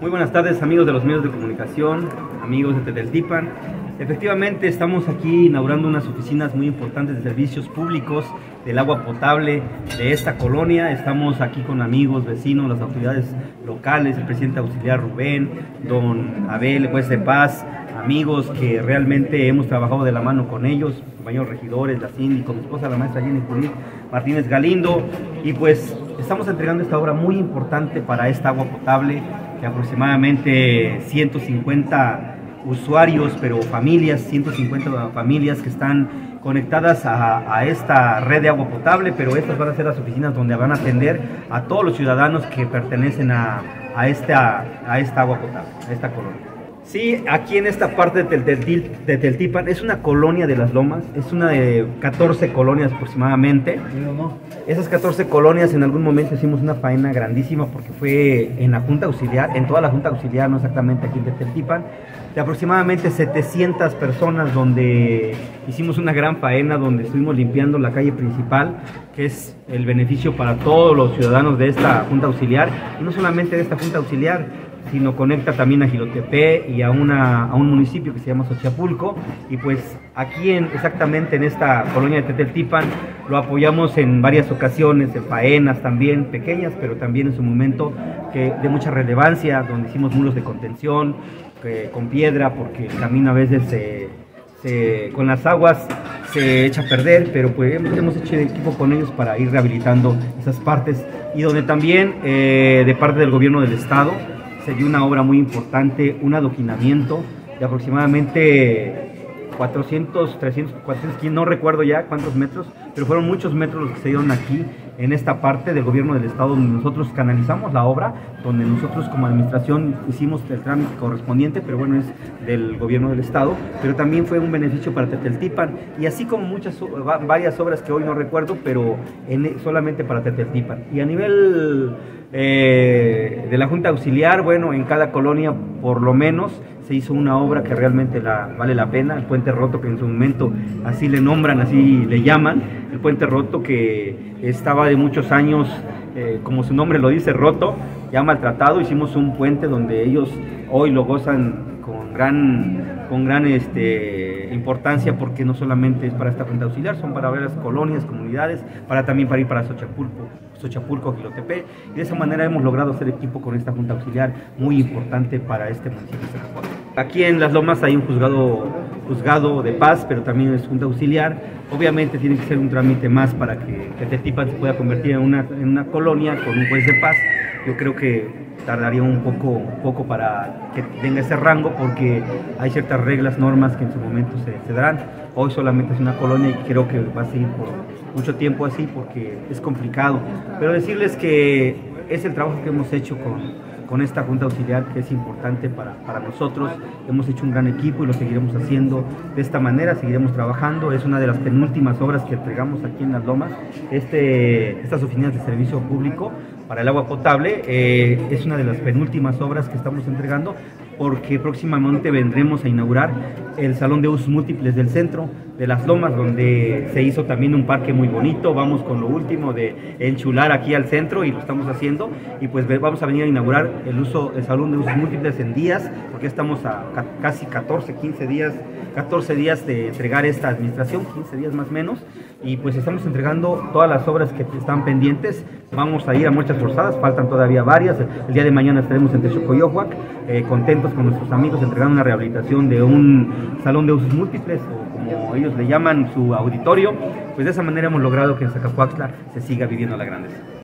Muy buenas tardes amigos de los medios de comunicación, amigos de Teteltipan. Efectivamente estamos aquí inaugurando unas oficinas muy importantes de servicios públicos del agua potable de esta colonia. Estamos aquí con amigos, vecinos, las autoridades locales, el presidente auxiliar Rubén, don Abel, juez de paz, amigos que realmente hemos trabajado de la mano con ellos, compañeros regidores, la síndico, mi esposa, la maestra Jenny Judith Martínez Galindo, y pues estamos entregando esta obra muy importante para esta agua potable que aproximadamente 150 usuarios, pero familias, 150 familias que están conectadas a, esta red de agua potable, pero estas van a ser las oficinas donde van a atender a todos los ciudadanos que pertenecen a, a esta, a esta agua potable, a esta colonia. Sí, aquí en esta parte de, Teltipan es una colonia de las lomas, es una de 14 colonias aproximadamente. Esas 14 colonias en algún momento hicimos una faena grandísima porque fue en la Junta Auxiliar, en toda la Junta Auxiliar, no exactamente aquí en Teltipan, de aproximadamente 700 personas donde hicimos una gran faena, donde estuvimos limpiando la calle principal, que es el beneficio para todos los ciudadanos de esta Junta Auxiliar, y no solamente de esta Junta Auxiliar, sino conecta también a Gilotepe y a, una, a un municipio que se llama Xochapulco. Y pues aquí en, exactamente en esta colonia de Teteltipan lo apoyamos en varias ocasiones, en faenas también, pequeñas, pero también en su momento que, de mucha relevancia, donde hicimos muros de contención con piedra, porque el camino a veces se, con las aguas se echa a perder, pero pues hemos, hecho equipo con ellos para ir rehabilitando esas partes y donde también eh, de parte del gobierno del estado se una obra muy importante, un adoquinamiento de aproximadamente 400, 300, 400, no recuerdo ya cuántos metros, pero fueron muchos metros los que se dieron aquí en esta parte del gobierno del estado donde nosotros canalizamos la obra, donde nosotros como administración hicimos el trámite correspondiente, pero bueno, es del gobierno del estado, pero también fue un beneficio para Teteltipan y así como muchas varias obras que hoy no recuerdo, pero en, solamente para Teteltipan. Y a nivel eh, de la Junta Auxiliar, bueno, en cada colonia por lo menos se hizo una obra que realmente la, vale la pena, el puente roto que en su momento así le nombran, así le llaman, el puente roto que estaba de muchos años, eh, como su nombre lo dice, roto, ya maltratado, hicimos un puente donde ellos hoy lo gozan con gran, con gran este, importancia porque no solamente es para esta Junta Auxiliar, son para varias colonias, comunidades, para también para ir para Xochapulco. Xochapulco, Gilotepe, y de esa manera hemos logrado hacer equipo con esta Junta Auxiliar muy importante para este municipio de Aquí en Las Lomas hay un juzgado, juzgado de paz, pero también es Junta Auxiliar. Obviamente tiene que ser un trámite más para que Tetetipan se pueda convertir en una, en una colonia con un juez de paz. Yo creo que tardaría un poco, poco para que tenga ese rango porque hay ciertas reglas, normas que en su momento se, se darán. Hoy solamente es una colonia y creo que va a seguir por mucho tiempo así porque es complicado. Pero decirles que es el trabajo que hemos hecho con, con esta Junta Auxiliar que es importante para, para, nosotros. Hemos hecho un gran equipo y lo seguiremos haciendo de esta manera, seguiremos trabajando. Es una de las penúltimas obras que entregamos aquí en Las Lomas. Este, estas oficinas de servicio público para el agua potable eh, es una de las penúltimas obras que estamos entregando porque próximamente vendremos a inaugurar el Salón de Usos Múltiples del centro de Las Lomas, donde se hizo también un parque muy bonito. Vamos con lo último de enchular aquí al centro y lo estamos haciendo. Y pues vamos a venir a inaugurar el, uso, el Salón de Usos Múltiples en días, porque estamos a casi 14, 15 días, 14 días de entregar esta administración, 15 días más o menos. Y pues estamos entregando todas las obras que están pendientes. Vamos a ir a muchas forzadas, faltan todavía varias. El día de mañana estaremos en Texcocoyohuac, eh, contentos con nuestros amigos entregando una rehabilitación de un salón de usos múltiples, o como ellos le llaman su auditorio. Pues de esa manera hemos logrado que en Zacapuaxtla se siga viviendo la grandeza.